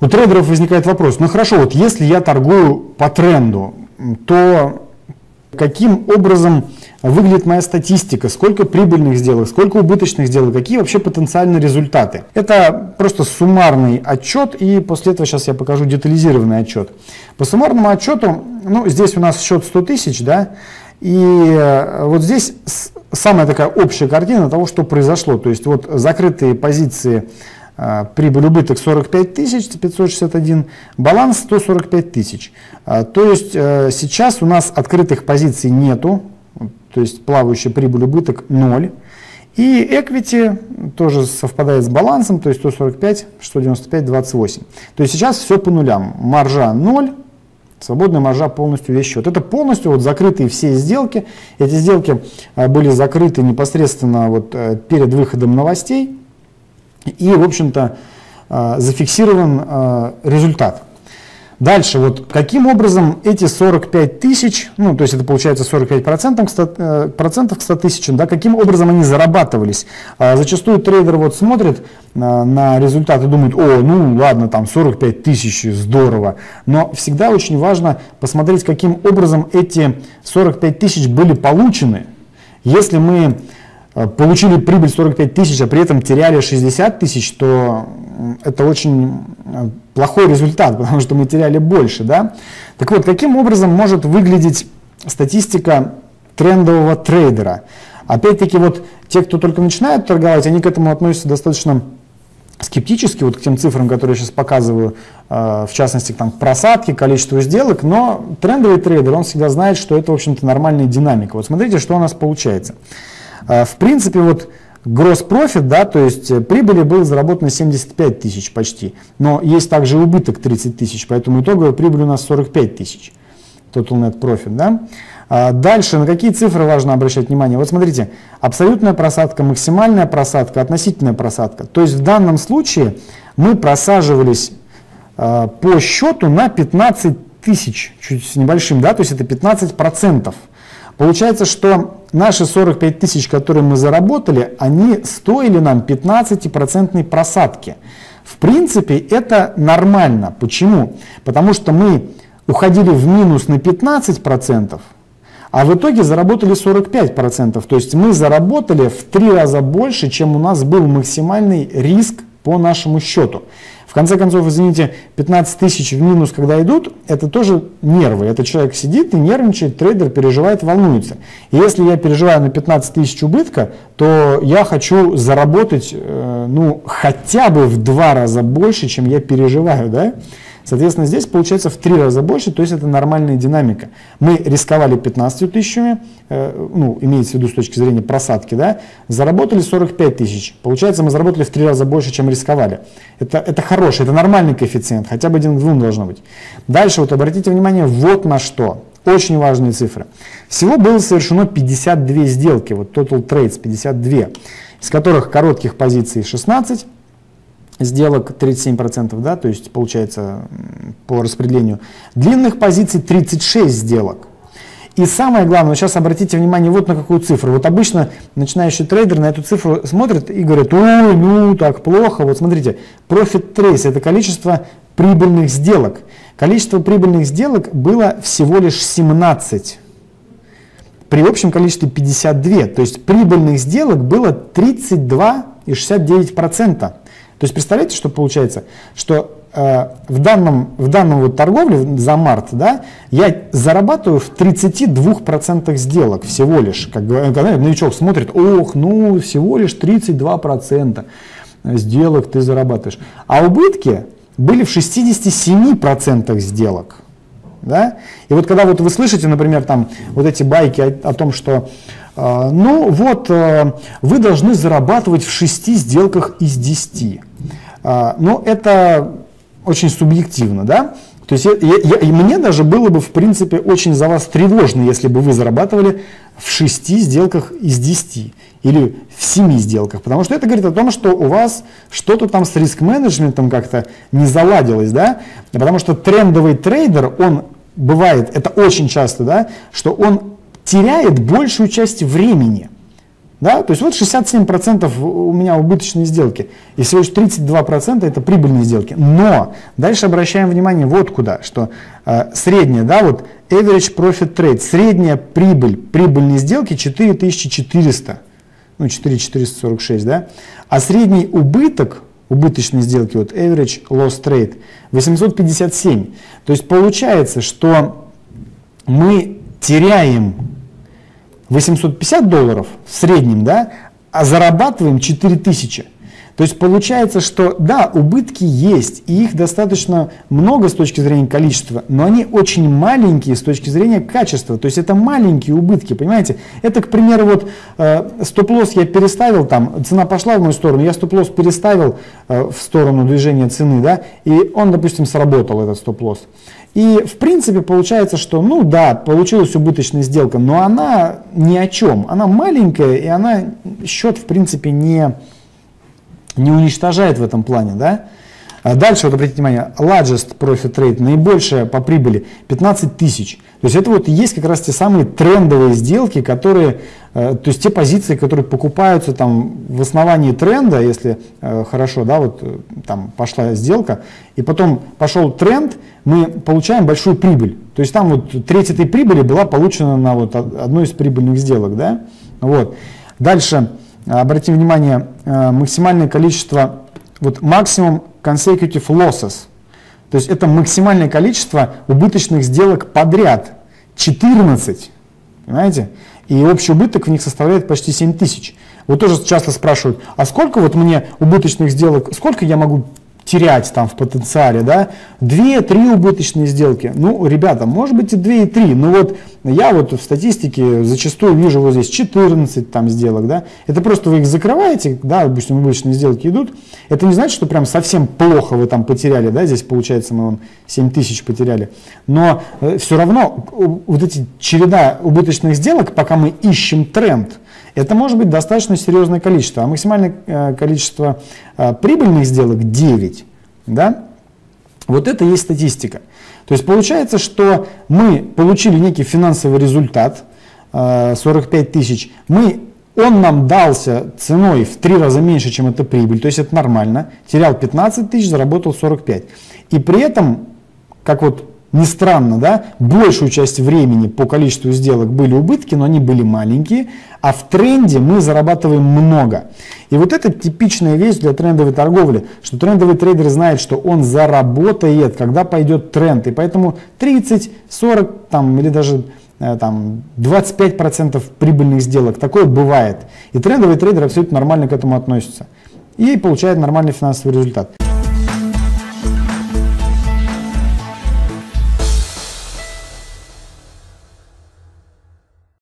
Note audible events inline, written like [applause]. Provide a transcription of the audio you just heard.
У трейдеров возникает вопрос, ну хорошо, вот если я торгую по тренду, то каким образом выглядит моя статистика, сколько прибыльных сделок, сколько убыточных сделок, какие вообще потенциальные результаты. Это просто суммарный отчет, и после этого сейчас я покажу детализированный отчет. По суммарному отчету, ну здесь у нас счет 100 тысяч, да, и э, вот здесь самая такая общая картина того, что произошло. То есть вот закрытые позиции прибыль убыток 45 тысяч 561, баланс 145 тысяч. Э, то есть сейчас у нас открытых позиций нету, то есть плавающая прибыль убыток 0. И equity тоже совпадает с балансом, то есть 145, 195, 28. То есть сейчас все по нулям. Маржа 0, Свободная маржа полностью весь счет. Это полностью вот закрытые все сделки. Эти сделки э, были закрыты непосредственно вот э, перед выходом новостей. И, в общем-то, э, зафиксирован результат. Дальше, вот каким образом эти 45 тысяч, ну, то есть это получается 45 процентов к 100, э, процентов к 100 тысячам, да, каким образом они зарабатывались. А, зачастую трейдер вот смотрит а, на результат и думает, о, ну ладно, там 45 тысяч, здорово. Но всегда очень важно посмотреть, каким образом эти 45 тысяч были получены. Если мы Э, получили прибыль 45 тысяч, а при этом теряли 60 тысяч, то это очень плохой результат, [laughs] потому что мы теряли больше. Да? Так вот, каким образом может выглядеть статистика трендового трейдера? Опять-таки, вот те, кто только начинают торговать, они к этому относятся достаточно скептически, вот к тем цифрам, которые я сейчас показываю, э, в частности, там, к просадке, количеству сделок, но трендовый трейдер, он всегда знает, что это, в общем-то, нормальная динамика. Вот смотрите, что у нас получается. А, в принципе, вот gross profit, да, то есть э, прибыли было заработано 75 тысяч почти, но есть также убыток 30 тысяч, поэтому итоговая прибыль у нас 45 тысяч, total net profit, да. А дальше, на какие цифры важно обращать внимание? Вот смотрите, абсолютная просадка, максимальная просадка, относительная просадка. То есть в данном случае мы просаживались э, по счету на 15 тысяч, чуть с небольшим, да, то есть это 15 процентов. Получается, что наши 45 тысяч, которые мы заработали, они стоили нам 15% просадки. В принципе, это нормально. Почему? Потому что мы уходили в минус на 15%, а в итоге заработали 45%. То есть мы заработали в три раза больше, чем у нас был максимальный риск по нашему счету. Конце концов, извините, 15 тысяч в минус, когда идут, это тоже нервы. Это человек сидит и нервничает, трейдер переживает, волнуется. И если я переживаю на 15 тысяч убытка, то я хочу заработать э, ну, хотя бы в два раза больше, чем я переживаю. Да? Соответственно, здесь получается в три раза больше, то есть это нормальная динамика. Мы рисковали 15 тысячами, э, ну, имеется в виду с точки зрения просадки, да, заработали 45 тысяч. Получается, мы заработали в три раза больше, чем рисковали. Это, это хороший, это нормальный коэффициент, хотя бы один к двум должно быть. Дальше вот обратите внимание вот на что. Очень важные цифры. Всего было совершено 52 сделки, вот total trades 52, из которых коротких позиций 16, сделок 37%, да, то есть получается по распределению. Длинных позиций 36 сделок. И самое главное, сейчас обратите внимание вот на какую цифру. Вот обычно начинающий трейдер на эту цифру смотрит и говорит, ой, ну так плохо. Вот смотрите, profit trace это количество прибыльных сделок. Количество прибыльных сделок было всего лишь 17 при общем количестве 52. То есть прибыльных сделок было 32,69%. То есть представляете, что получается? Что э, в данном, в данном вот торговле за март да, я зарабатываю в 32% сделок всего лишь. Как, когда новичок смотрит, ох, ну всего лишь 32% сделок ты зарабатываешь. А убытки были в 67% сделок. Да? И вот когда вот вы слышите, например, там вот эти байки о, о том, что э, ну вот э, вы должны зарабатывать в 6 сделках из 10. А, но это очень субъективно, да? То есть я, я, я, мне даже было бы, в принципе, очень за вас тревожно, если бы вы зарабатывали в 6 сделках из 10 или в 7 сделках, потому что это говорит о том, что у вас что-то там с риск-менеджментом как-то не заладилось, да? Потому что трендовый трейдер, он бывает, это очень часто, да, что он теряет большую часть времени – Да? То есть вот 67% у меня убыточные сделки, и всего лишь 32% это прибыльные сделки. Но дальше обращаем внимание вот куда, что э, средняя, да, вот average profit trade, средняя прибыль прибыльной сделки 4400, ну 4446, да, а средний убыток убыточной сделки, вот average loss trade 857. То есть получается, что мы теряем 850 долларов в среднем, да, а зарабатываем 4000. То есть получается, что да, убытки есть, и их достаточно много с точки зрения количества, но они очень маленькие с точки зрения качества. То есть это маленькие убытки, понимаете? Это, к примеру, вот э, стоп-лосс я переставил, там цена пошла в мою сторону, я стоп-лосс переставил э, в сторону движения цены, да, и он, допустим, сработал этот стоп-лосс. И в принципе получается, что ну да, получилась убыточная сделка, но она ни о чем. Она маленькая, и она счет в принципе не не уничтожает в этом плане, да. А дальше, вот обратите внимание, largest profit rate, наибольшая по прибыли 15 тысяч. То есть это вот есть как раз те самые трендовые сделки, которые, э, то есть те позиции, которые покупаются там в основании тренда, если э, хорошо, да, вот э, там пошла сделка, и потом пошел тренд, мы получаем большую прибыль. То есть там вот треть этой прибыли была получена на вот одной из прибыльных сделок, да. Вот. Дальше, обратите внимание, максимальное количество, вот максимум consecutive losses. То есть это максимальное количество убыточных сделок подряд. 14. Понимаете? И общий убыток в них составляет почти 7 тысяч. Вот тоже часто спрашивают, а сколько вот мне убыточных сделок, сколько я могу терять там в потенциале, да, 2-3 убыточные сделки. Ну, ребята, может быть и 2 и 3, но вот я вот в статистике зачастую вижу вот здесь 14 там сделок, да, это просто вы их закрываете, да, обычно убыточные сделки идут, это не значит, что прям совсем плохо вы там потеряли, да, здесь получается мы вон 7 тысяч потеряли, но э, все равно вот эти череда убыточных сделок, пока мы ищем тренд, это может быть достаточно серьезное количество, а максимальное э, количество э, прибыльных сделок 9. Да? Вот это и есть статистика. То есть получается, что мы получили некий финансовый результат, 45 э, тысяч, мы, он нам дался ценой в три раза меньше, чем эта прибыль, то есть это нормально, терял 15 тысяч, заработал 45. И при этом, как вот не странно, да, большую часть времени по количеству сделок были убытки, но они были маленькие, а в тренде мы зарабатываем много. И вот это типичная вещь для трендовой торговли, что трендовый трейдер знает, что он заработает, когда пойдет тренд, и поэтому 30, 40 там, или даже э, там 25% прибыльных сделок, такое бывает. И трендовый трейдер абсолютно нормально к этому относится и получает нормальный финансовый результат.